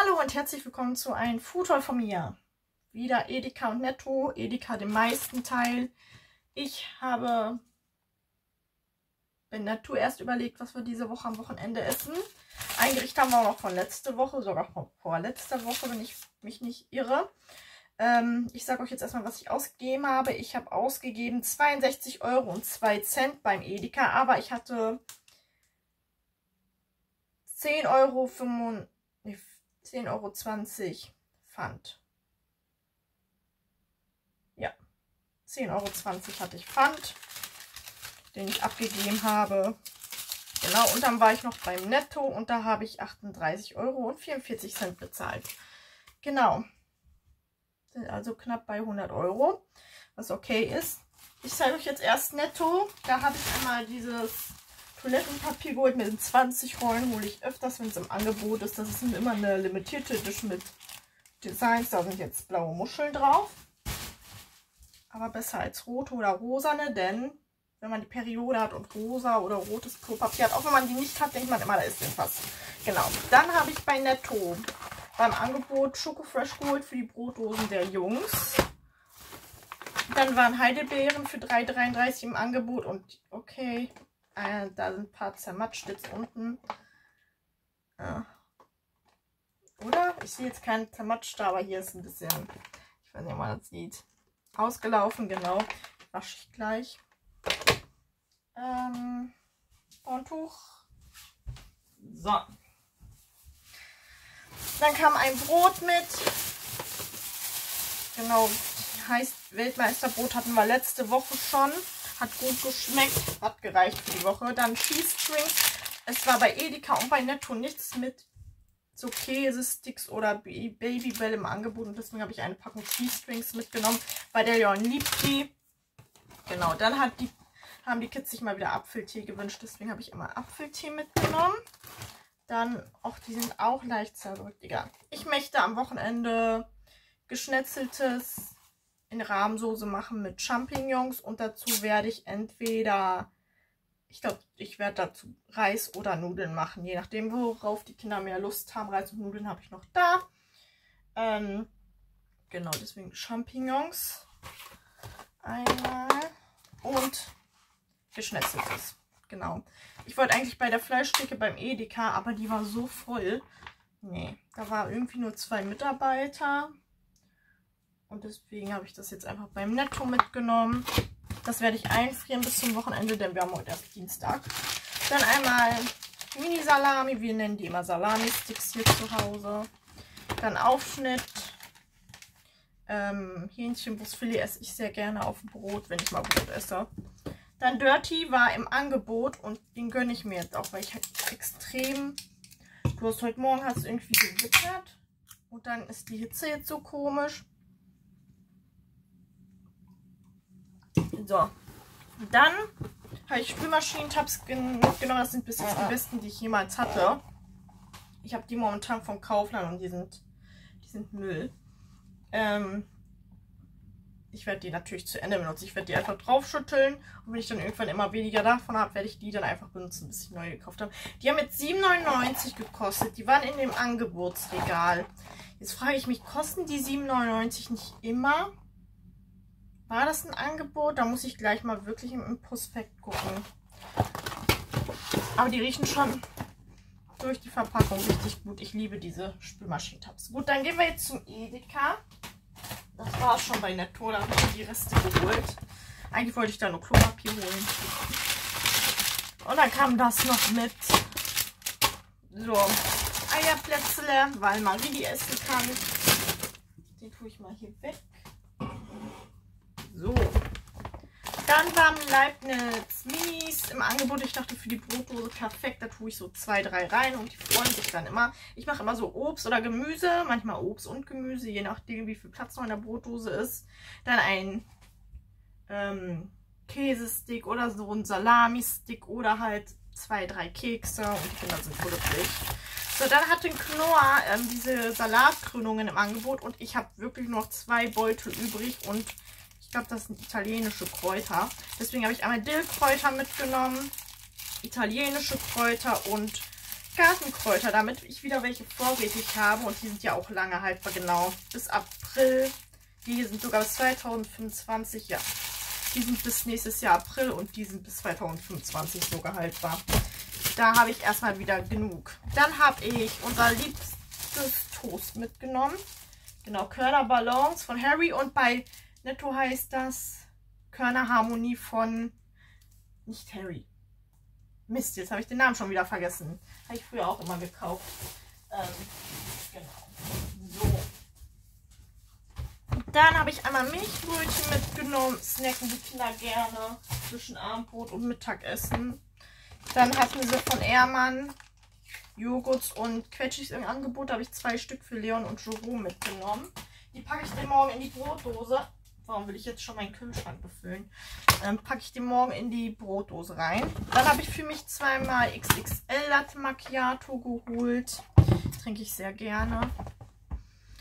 Hallo und herzlich willkommen zu einem Foodhaul von mir. Wieder Edeka und Netto. Edeka den meisten Teil. Ich habe bei Netto erst überlegt, was wir diese Woche am Wochenende essen. Ein Gericht haben wir auch noch von letzter Woche, sogar von vorletzter Woche, wenn ich mich nicht irre. Ähm, ich sage euch jetzt erstmal, was ich ausgegeben habe. Ich habe ausgegeben 62 Euro und 2 Cent beim Edeka, aber ich hatte 10 Euro 5, nee, 10,20 Euro Pfand. Ja, 10,20 Euro hatte ich Pfand, den ich abgegeben habe. Genau, und dann war ich noch beim Netto und da habe ich 38,44 Euro bezahlt. Genau, sind also knapp bei 100 Euro, was okay ist. Ich zeige euch jetzt erst Netto. Da habe ich einmal dieses Toilettenpapier geholt mit den 20 Rollen. Hole ich öfters, wenn es im Angebot ist. Das ist immer eine limitierte Edition mit Designs. Da sind jetzt blaue Muscheln drauf. Aber besser als rote oder rosane, denn wenn man die Periode hat und rosa oder rotes Klopapier hat, auch wenn man die nicht hat, denkt man immer, da ist irgendwas. Genau. Dann habe ich bei Netto beim Angebot Schoko Fresh geholt für die Brotdosen der Jungs. Dann waren Heidelbeeren für 3,33 im Angebot und okay, äh, da sind ein paar zermatscht jetzt unten. Ja. Oder? Ich sehe jetzt keinen zermatscht, aber hier ist ein bisschen, ich weiß nicht, ob man das sieht, ausgelaufen, genau. Wasche ich gleich. Ähm, Porntuch. So. Dann kam ein Brot mit. Genau, heißt Weltmeisterbrot hatten wir letzte Woche schon. Hat gut geschmeckt, hat gereicht für die Woche. Dann Cheese Strings. Es war bei Edeka und bei Netto nichts mit so Käsesticks oder Babybell im Angebot. Und deswegen habe ich eine Packung Cheese Strings mitgenommen, weil der Leon liebt die. Genau, dann hat die, haben die Kids sich mal wieder Apfeltee gewünscht. Deswegen habe ich immer Apfeltee mitgenommen. Dann, auch die sind auch leicht zerdrückt. Egal. Ich möchte am Wochenende geschnetzeltes in Rahmsoße machen mit Champignons. Und dazu werde ich entweder, ich glaube, ich werde dazu Reis oder Nudeln machen. Je nachdem, worauf die Kinder mehr Lust haben. Reis und Nudeln habe ich noch da. Ähm, genau, deswegen Champignons. Einmal. Und geschnetzeltes. Genau. Ich wollte eigentlich bei der Fleischtheke beim Edeka, aber die war so voll. Nee, da war irgendwie nur zwei Mitarbeiter. Und deswegen habe ich das jetzt einfach beim Netto mitgenommen. Das werde ich einfrieren bis zum Wochenende, denn wir haben heute erst Dienstag. Dann einmal Mini-Salami. Wir nennen die immer Salami-Sticks hier zu Hause. Dann Aufschnitt. Ähm, Hähnchenbrustfilet esse ich sehr gerne auf Brot, wenn ich mal Brot esse. Dann Dirty war im Angebot und den gönne ich mir jetzt auch, weil ich halt extrem... Du hast heute Morgen hast irgendwie gewittert und dann ist die Hitze jetzt so komisch. So, dann habe ich Spülmaschinentabs mitgenommen. Das sind bis jetzt die besten, die ich jemals hatte. Ich habe die momentan vom Kaufland und die sind, die sind Müll. Ähm, ich werde die natürlich zu Ende benutzen. Ich werde die einfach draufschütteln und wenn ich dann irgendwann immer weniger davon habe, werde ich die dann einfach benutzen, bis ich neue gekauft habe. Die haben jetzt 7,99 gekostet. Die waren in dem Angebotsregal. Jetzt frage ich mich, kosten die 7,99 nicht immer? War das ein Angebot? Da muss ich gleich mal wirklich im Prospekt gucken. Aber die riechen schon durch die Verpackung richtig gut. Ich liebe diese Spülmaschinentabs. Gut, dann gehen wir jetzt zum Edeka. Das war schon bei Netto, da habe ich die Reste geholt. Eigentlich wollte ich da nur Klopapier holen. Und dann kam das noch mit. So, Eierplätzle, weil Marie die essen kann. Den tue ich mal hier weg. So. Dann waren Leibniz Minis im Angebot. Ich dachte für die Brotdose perfekt. Da tue ich so zwei, drei rein und die freuen sich dann immer. Ich mache immer so Obst oder Gemüse. Manchmal Obst und Gemüse, je nachdem wie viel Platz noch in der Brotdose ist. Dann ein ähm, Käsestick oder so ein Salami-Stick oder halt zwei, drei Kekse und die Kinder sind glücklich. So, dann hatte Knorr ähm, diese Salatkrönungen im Angebot und ich habe wirklich noch zwei Beutel übrig und ich glaube, das sind italienische Kräuter. Deswegen habe ich einmal Dillkräuter mitgenommen, italienische Kräuter und Gartenkräuter, damit ich wieder welche vorrätig habe. Und die sind ja auch lange haltbar, genau. Bis April. Die sind sogar bis 2025, ja. Die sind bis nächstes Jahr April und die sind bis 2025 sogar haltbar. Da habe ich erstmal wieder genug. Dann habe ich unser liebstes Toast mitgenommen. Genau, Körner Ballons von Harry und bei Netto heißt das Körner Harmonie von nicht Harry. Mist, jetzt habe ich den Namen schon wieder vergessen. Habe ich früher auch immer gekauft. Ähm, genau. So. Dann habe ich einmal Milchbrötchen mitgenommen. Snacken die Kinder gerne zwischen Abendbrot und Mittagessen. Dann hatten sie von Ehrmann Joghurts und Quetschis im Angebot. Da habe ich zwei Stück für Leon und Jerome mitgenommen. Die packe ich dann morgen in die Brotdose. Warum will ich jetzt schon meinen Kühlschrank befüllen? Ähm, packe ich die morgen in die Brotdose rein. Dann habe ich für mich zweimal XXL Latte Macchiato geholt. Trinke ich sehr gerne.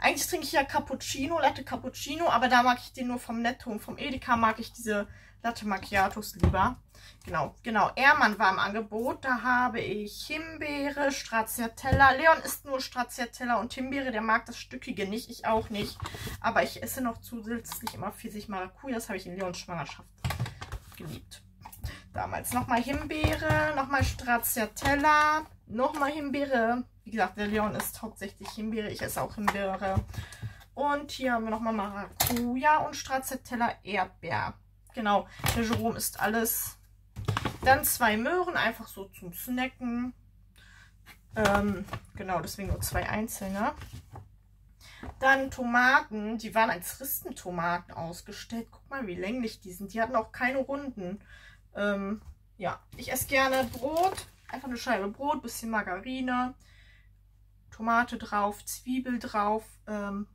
Eigentlich trinke ich ja Cappuccino, Latte Cappuccino, aber da mag ich den nur vom Netto und vom Edeka mag ich diese Latte Macchiatos lieber. Genau, genau. Ermann war im Angebot. Da habe ich Himbeere, Stracciatella. Leon isst nur Stracciatella und Himbeere. Der mag das Stückige nicht. Ich auch nicht. Aber ich esse noch zusätzlich immer Pfirsich Maracuja. Das habe ich in Leons Schwangerschaft geliebt. Damals nochmal Himbeere, nochmal Stracciatella, nochmal Himbeere. Wie gesagt, der Leon isst hauptsächlich Himbeere. Ich esse auch Himbeere. Und hier haben wir nochmal Maracuja und Stracciatella Erdbeer. Genau, der Jerome isst alles dann zwei Möhren, einfach so zum Snacken. Ähm, genau, deswegen nur zwei einzelne. Dann Tomaten, die waren als Ristentomaten ausgestellt. Guck mal, wie länglich die sind. Die hatten auch keine Runden. Ähm, ja, ich esse gerne Brot. Einfach eine Scheibe Brot, bisschen Margarine, Tomate drauf, Zwiebel drauf, ähm,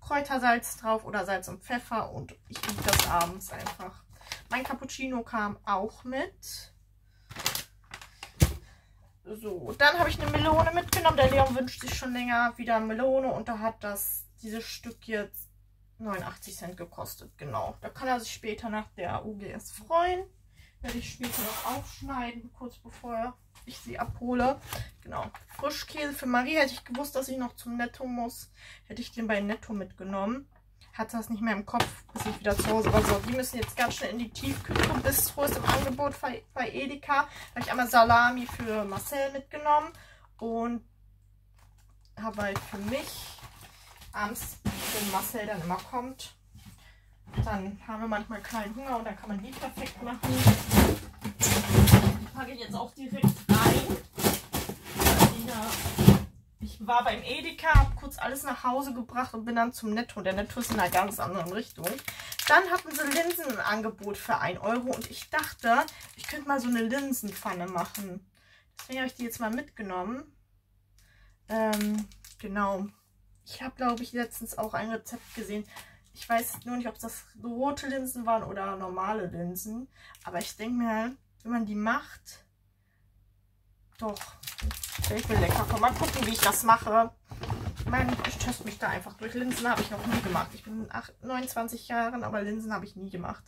Kräutersalz drauf oder Salz und Pfeffer. Und ich liebe das abends einfach. Mein Cappuccino kam auch mit. So, dann habe ich eine Melone mitgenommen. Der Leon wünscht sich schon länger wieder Melone und da hat das dieses Stück jetzt 89 Cent gekostet. Genau, da kann er sich später nach der UGS freuen. Werde ich später noch aufschneiden, kurz bevor ich sie abhole. Genau, Frischkäse für Marie. Hätte ich gewusst, dass ich noch zum Netto muss, hätte ich den bei Netto mitgenommen hatte das nicht mehr im Kopf, bis ich wieder zu Hause war. So, die müssen jetzt ganz schnell in die Tiefkühle. Bistro ist im Angebot bei, bei Edeka. Da habe ich einmal Salami für Marcel mitgenommen und habe halt für mich abends, wenn Marcel dann immer kommt, dann haben wir manchmal keinen Hunger und dann kann man die perfekt machen. Die packe ich jetzt auch direkt rein. Ich war beim Edeka, habe kurz alles nach Hause gebracht und bin dann zum Netto. Der Netto ist in einer ganz anderen Richtung. Dann hatten sie Linsen im Angebot für 1 Euro und ich dachte, ich könnte mal so eine Linsenpfanne machen. Deswegen habe ich die jetzt mal mitgenommen. Ähm, genau. Ich habe, glaube ich, letztens auch ein Rezept gesehen. Ich weiß nur nicht, ob das rote Linsen waren oder normale Linsen. Aber ich denke mir, wenn man die macht, doch, ich will lecker. Komm, mal gucken, wie ich das mache. Ich meine, ich teste mich da einfach durch. Linsen habe ich noch nie gemacht. Ich bin 8, 29 Jahren, aber Linsen habe ich nie gemacht.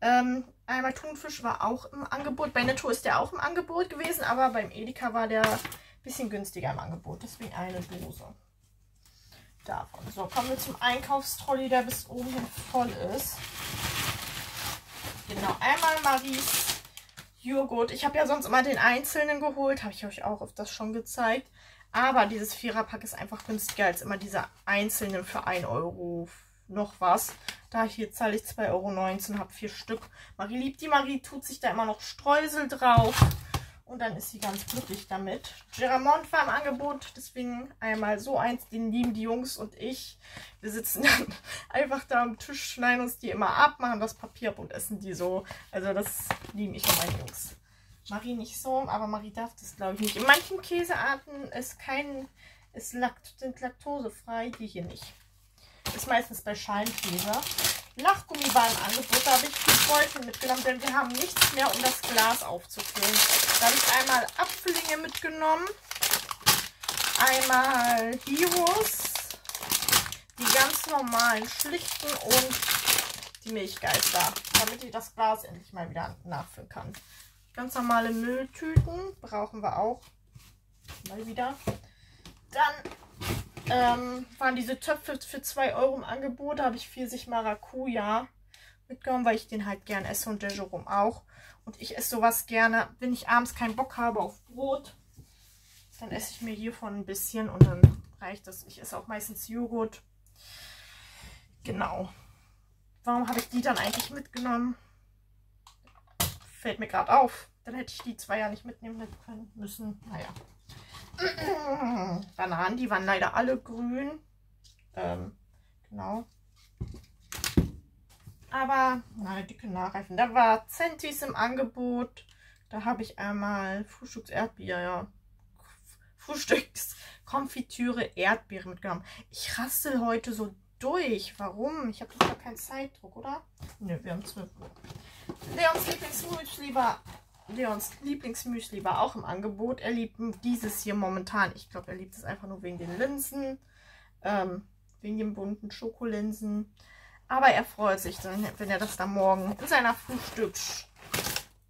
Ähm, einmal Thunfisch war auch im Angebot. Bei Netto ist der auch im Angebot gewesen, aber beim Edeka war der ein bisschen günstiger im Angebot. Deswegen eine Dose davon. So, kommen wir zum Einkaufstrolley, der bis oben hin voll ist. Genau, einmal Maries Joghurt. Ich habe ja sonst immer den einzelnen geholt. Habe ich euch auch auf das schon gezeigt. Aber dieses Viererpack ist einfach günstiger als immer diese einzelnen für 1 Euro noch was. Da hier zahle ich 2,19 Euro, habe vier Stück. Marie liebt die. Marie tut sich da immer noch Streusel drauf. Und dann ist sie ganz glücklich damit. Geramont war im Angebot, deswegen einmal so eins, den lieben die Jungs und ich. Wir sitzen dann einfach da am Tisch, schneiden uns die immer ab, machen das Papier ab und essen die so. Also das lieben ich und meine Jungs. Marie nicht so, aber Marie darf das glaube ich nicht. In manchen Käsearten ist kein, ist Lakt, sind laktosefrei, die hier nicht. Ist meistens bei Scheinkäse. Lachgummi war. Da habe ich die Beutel mitgenommen, denn wir haben nichts mehr, um das Glas aufzufüllen. Da habe ich einmal Apfellinge mitgenommen. Einmal Heroes. Die ganz normalen, schlichten und die Milchgeister. Damit ich das Glas endlich mal wieder nachfüllen kann. Ganz normale Mülltüten brauchen wir auch. Mal wieder. Dann ähm, waren diese Töpfe für 2 Euro im Angebot. Da habe ich Pfirsich Maracuja mitgenommen, weil ich den halt gern esse und der Jerome auch. Und ich esse sowas gerne, wenn ich abends keinen Bock habe auf Brot, dann esse ich mir hiervon ein bisschen und dann reicht das. Ich esse auch meistens Joghurt. Genau. Warum habe ich die dann eigentlich mitgenommen? Fällt mir gerade auf. Dann hätte ich die zwei ja nicht mitnehmen können müssen. Naja. Bananen, die waren leider alle grün. Ähm, genau. Aber, die können nachreifen. Da war Centis im Angebot. Da habe ich einmal Frühstücks-Erdbeer, ja. Frühstückskonfitüre Erdbeere mitgenommen. Ich rassel heute so durch. Warum? Ich habe doch gar keinen Zeitdruck, oder? Ne, wir haben 12 Uhr. Leons Lieblingsmüsli war Leons Lieblingsmüsli war auch im Angebot. Er liebt dieses hier momentan. Ich glaube, er liebt es einfach nur wegen den Linsen. Ähm, wegen den bunten Schokolinsen. Aber er freut sich dann, wenn er das da morgen in seiner Frühstücks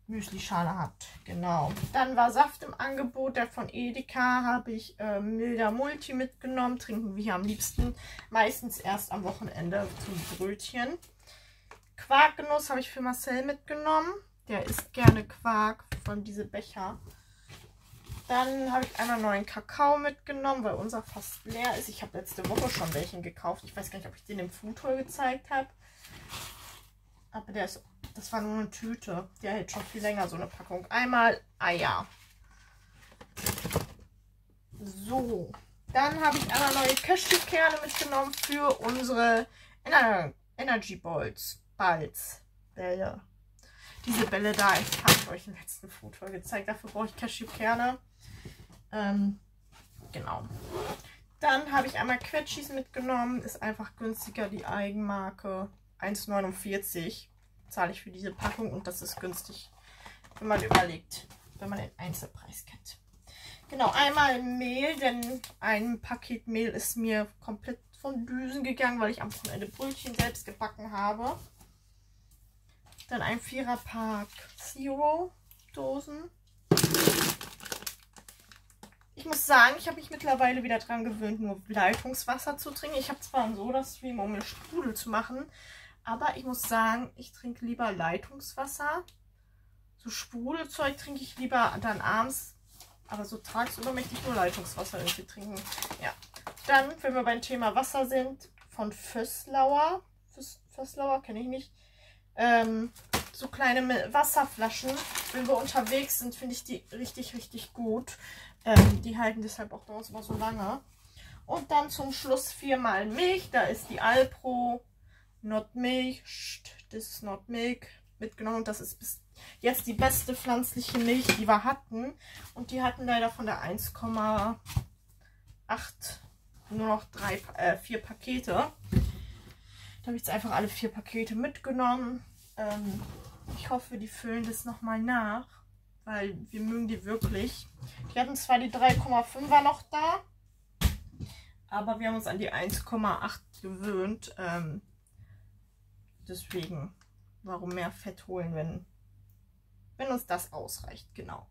Müsli-Schale hat. Genau. Dann war Saft im Angebot. Der von Edeka habe ich äh, Milder Multi mitgenommen. Trinken wir hier am liebsten. Meistens erst am Wochenende zum Brötchen. Quarkgenuss habe ich für Marcel mitgenommen. Der isst gerne Quark von diese Becher. Dann habe ich einmal neuen Kakao mitgenommen, weil unser fast leer ist. Ich habe letzte Woche schon welchen gekauft. Ich weiß gar nicht, ob ich den im Foodhall gezeigt habe. Aber der ist das war nur eine Tüte. Der hält schon viel länger, so eine Packung. Einmal Eier. So. Dann habe ich einmal neue Cashewkerne mitgenommen für unsere Ener Energy Balls. Balls. Bälle. Diese Bälle da, ich habe euch im letzten Foto gezeigt. Dafür brauche ich Cashewkerne. Ähm, genau. Dann habe ich einmal Quetschis mitgenommen. Ist einfach günstiger, die Eigenmarke. 1,49 zahle ich für diese Packung und das ist günstig, wenn man überlegt, wenn man den Einzelpreis kennt. Genau, einmal Mehl, denn ein Paket Mehl ist mir komplett von Düsen gegangen, weil ich am Wochenende Brötchen selbst gebacken habe. Dann ein Vierer-Pack Zero Dosen. Ich muss sagen, ich habe mich mittlerweile wieder daran gewöhnt, nur Leitungswasser zu trinken. Ich habe zwar einen Soda-Stream, um mir Sprudel zu machen, aber ich muss sagen, ich trinke lieber Leitungswasser. So Sprudelzeug trinke ich lieber dann abends. Aber so tagsüber möchte ich nur Leitungswasser irgendwie trinken. Ja. Dann, wenn wir beim Thema Wasser sind, von Fösslauer. Fös Fösslauer kenne ich nicht. Ähm, so kleine Wasserflaschen. Wenn wir unterwegs sind, finde ich die richtig, richtig gut. Ähm, die halten deshalb auch bei immer so lange. Und dann zum Schluss viermal Milch. Da ist die Alpro Not Milk, das ist Not Milk mitgenommen. Und das ist bis jetzt die beste pflanzliche Milch, die wir hatten. Und die hatten leider von der 1,8 nur noch drei, äh, vier Pakete. Da habe ich jetzt einfach alle vier Pakete mitgenommen. Ähm, ich hoffe, die füllen das nochmal nach, weil wir mögen die wirklich. Die hatten zwar die 3,5er noch da, aber wir haben uns an die 1,8 gewöhnt. Ähm, Deswegen, warum mehr Fett holen, wenn, wenn uns das ausreicht. Genau.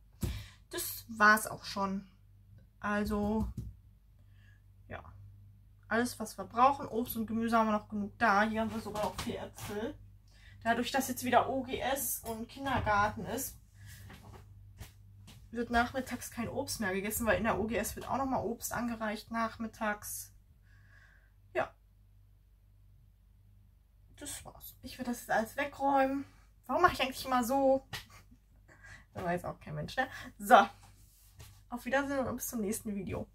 Das war es auch schon. Also. Alles, was wir brauchen. Obst und Gemüse haben wir noch genug da. Hier haben wir sogar noch vier Äpfel. Dadurch, dass jetzt wieder OGS und Kindergarten ist, wird nachmittags kein Obst mehr gegessen, weil in der OGS wird auch nochmal Obst angereicht nachmittags. das war's. Ich werde das jetzt alles wegräumen. Warum mache ich eigentlich immer so? Da weiß auch kein Mensch, ne? So. Auf Wiedersehen und bis zum nächsten Video.